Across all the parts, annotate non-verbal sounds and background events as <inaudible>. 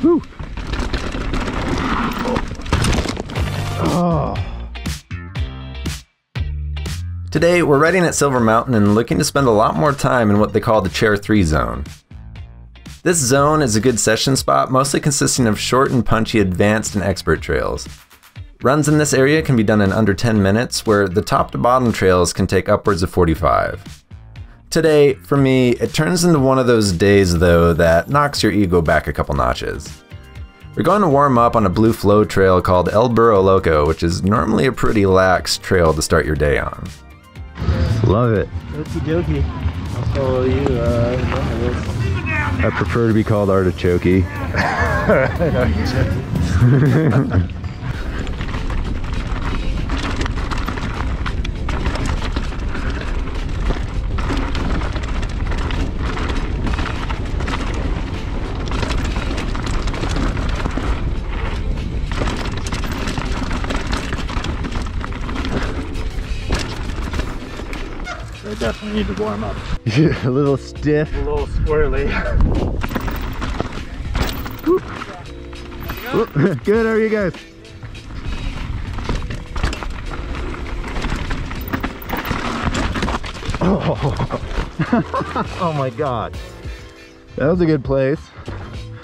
Whew. Oh. Today, we're riding at Silver Mountain and looking to spend a lot more time in what they call the Chair 3 zone. This zone is a good session spot, mostly consisting of short and punchy advanced and expert trails. Runs in this area can be done in under 10 minutes, where the top to bottom trails can take upwards of 45. Today, for me, it turns into one of those days though that knocks your ego back a couple notches. We're going to warm up on a blue flow trail called El Burro Loco, which is normally a pretty lax trail to start your day on. Love it. Okie dokie. I'll follow you. Uh, I prefer to be called artichokey. <laughs> <laughs> definitely need to warm up. <laughs> a little stiff. A little squirrely. <laughs> Good, how are you guys? Oh. <laughs> oh my god. That was a good place.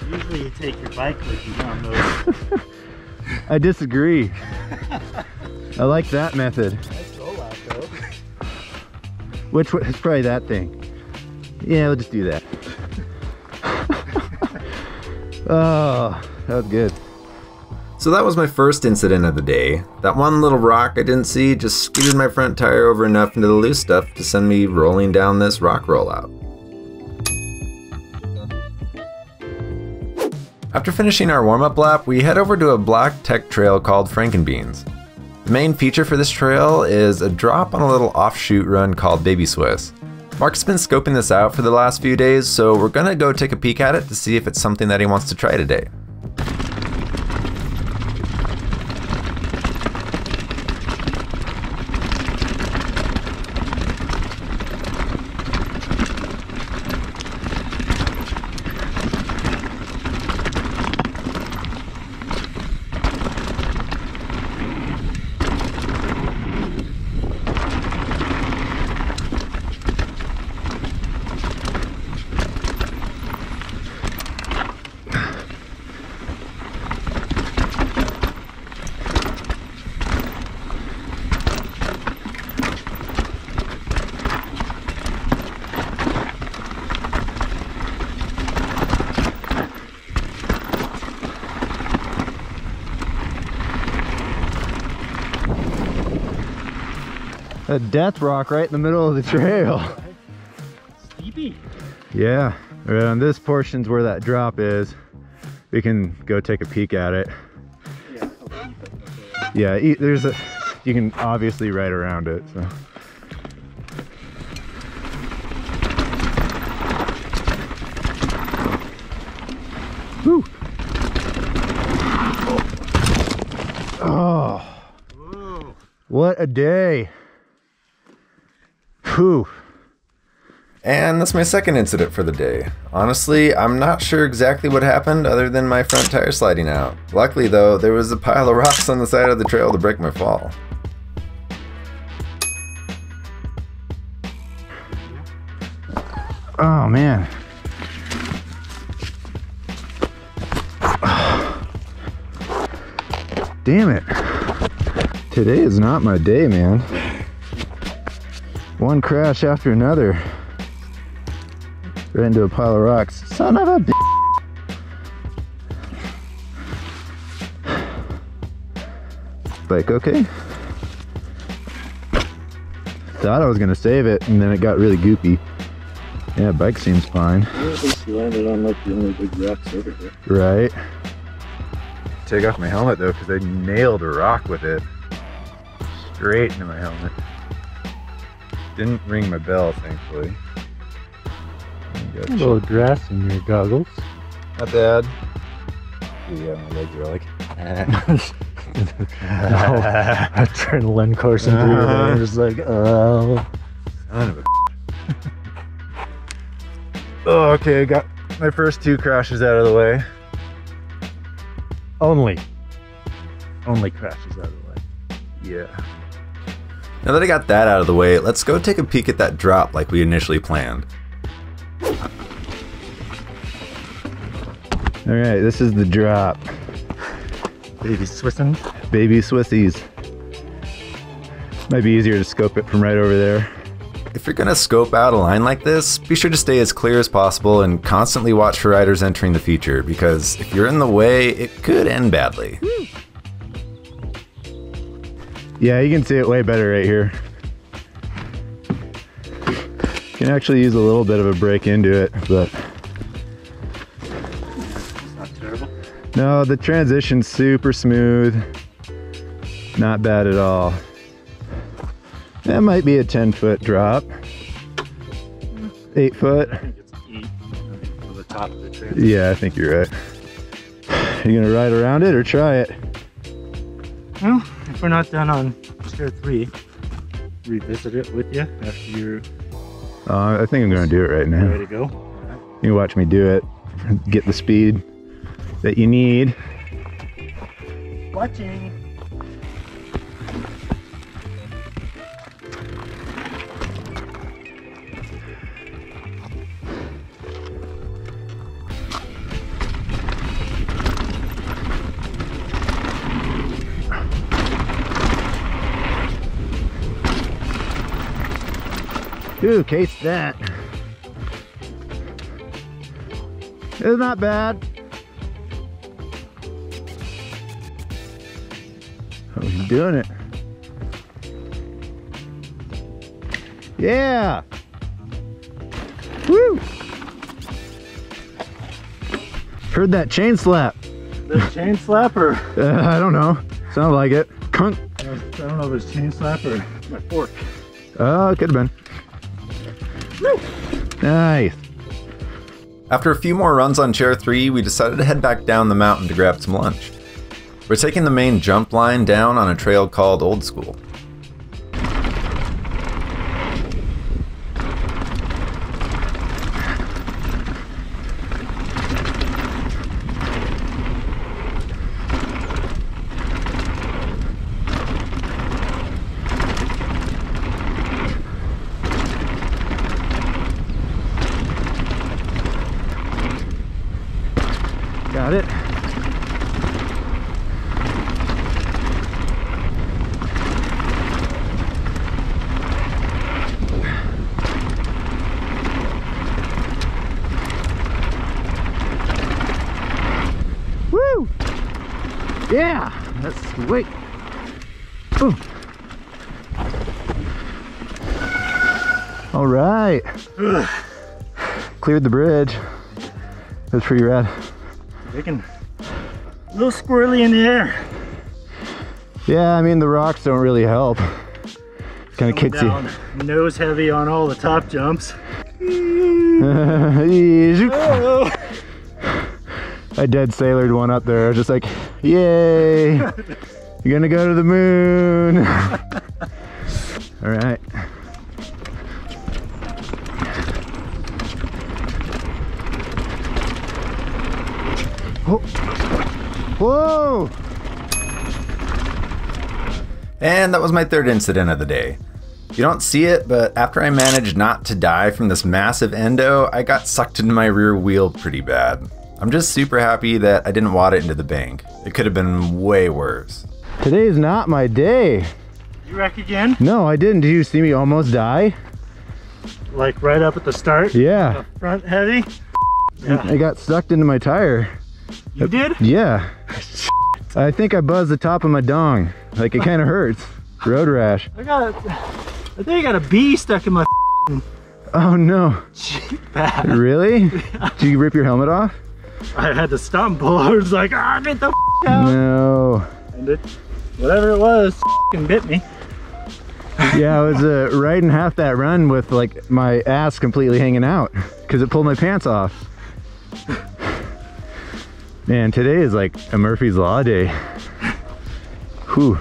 Usually you take your bike with you on those. I disagree. I like that method. Which one? It's probably that thing. Yeah, we'll just do that. <laughs> oh, that was good. So that was my first incident of the day. That one little rock I didn't see just skidded my front tire over enough into the loose stuff to send me rolling down this rock rollout. After finishing our warm-up lap, we head over to a black tech trail called Frankenbeans. The main feature for this trail is a drop on a little offshoot run called Baby Swiss. Mark's been scoping this out for the last few days, so we're gonna go take a peek at it to see if it's something that he wants to try today. A death rock right in the middle of the trail. Steepy. Yeah, right on this portion's where that drop is. We can go take a peek at it. Yeah. I'll keep it. Yeah, there's a, you can obviously ride around it, so. Whew. Oh, Whoa. what a day. Whew. And that's my second incident for the day. Honestly, I'm not sure exactly what happened other than my front tire sliding out. Luckily, though, there was a pile of rocks on the side of the trail to break my fall. Oh man. <sighs> Damn it. Today is not my day, man. One crash after another. Right into a pile of rocks. Son of a b- Bike okay? Thought I was gonna save it and then it got really goopy. Yeah, bike seems fine. Yeah, at least you landed on like the only big rocks over here. Right. Take off my helmet though, because I nailed a rock with it. Straight into my helmet. Didn't ring my bell, thankfully. A little grass in your goggles. Not bad. Yeah, my legs are like. <laughs> I turned Len Carson through your Uh-huh. and just like, oh. Son of a. <laughs> oh, okay. I got my first two crashes out of the way. Only. Only crashes out of the way. Yeah. Now that I got that out of the way, let's go take a peek at that drop like we initially planned. All right, this is the drop. Baby Swissing. Baby Swissies. Might be easier to scope it from right over there. If you're gonna scope out a line like this, be sure to stay as clear as possible and constantly watch for riders entering the feature, because if you're in the way, it could end badly. Hmm. Yeah, you can see it way better right here. You Can actually use a little bit of a break into it, but Not terrible. no, the transition's super smooth. Not bad at all. That might be a 10 foot drop. Eight foot. I think it's eight I the top of the trailer. Yeah, I think you're right. <sighs> You gonna ride around it or try it? Well, if we're not done on Chair 3, revisit it with you after you're Uh, I think I'm gonna do it right now. ready to go. You watch me do it. Get the speed that you need. Watching. Ooh, case that. It's not bad. Oh, he's doing it. Yeah. Woo. Heard that chain slap. The chain slapper. <laughs> Uh, I don't know. Sound like it. Kunk. I don't know if it's chain slap or my fork. Oh, it could have been. Nice. After a few more runs on Chair 3, we decided to head back down the mountain to grab some lunch. We're taking the main jump line down on a trail called Old School. Got it. Woo! Yeah, that's sweet. Boom. All right. Cleared the bridge. That's pretty rad. Making a little squirrely in the air. Yeah, I mean the rocks don't really help. Kind of kicks you. nose heavy on all the top jumps. <laughs> I dead sailored one up there. I was just like, yay! You're <laughs> gonna go to the moon. <laughs> All right. Whoa! And that was my third incident of the day. You don't see it, but after I managed not to die from this massive endo, I got sucked into my rear wheel pretty bad. I'm just super happy that I didn't wad it into the bank. It could have been way worse. Today's not my day. You wreck again? No, I didn't. Did you see me almost die? Like right up at the start? Yeah. The front heavy? Yeah. I got sucked into my tire. You did? Yeah. <laughs> I think I buzzed the top of my dong. Like it kind of hurts. Road rash. I got I think I got a bee stuck in my <laughs> Oh no. cheek pad. Really? <laughs> Did you rip your helmet off? I had to stop and pull over. It's like, ah, get the out. No. And it, whatever it was, bit me. Yeah, I was uh, riding half that run with like my ass completely hanging out because it pulled my pants off. Man, today is like a Murphy's Law day. Whew.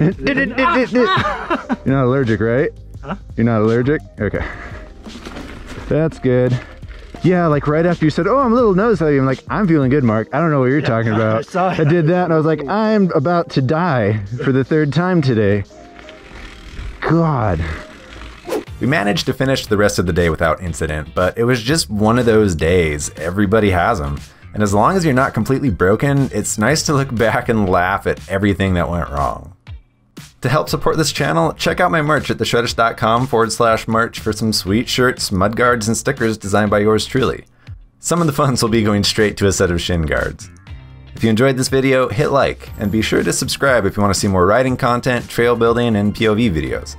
You're not allergic, right? Huh? You're not allergic? Okay. That's good. Yeah, like right after you said, "Oh, I'm a little nose heavy," I'm like, "I'm feeling good, Mark. I don't know what you're talking about." <laughs> I about." saw it. I did that, and I was like, "I'm about to die for the third time today." God. We managed to finish the rest of the day without incident, but it was just one of those days. Everybody has them. And as long as you're not completely broken, it's nice to look <laughs> back and laugh at everything that went wrong. To help support this channel, check out my merch at theshredist.com forward slash merch for some sweet shirts, mudguards, and stickers designed by yours truly. Some of the funds will be going straight to a set of shin guards. If you enjoyed this video, hit like, and be sure to subscribe if you want to see more riding content, trail building, and POV videos.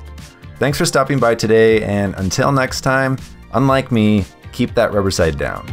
Thanks for stopping by today, and until next time, unlike me, keep that rubber side down.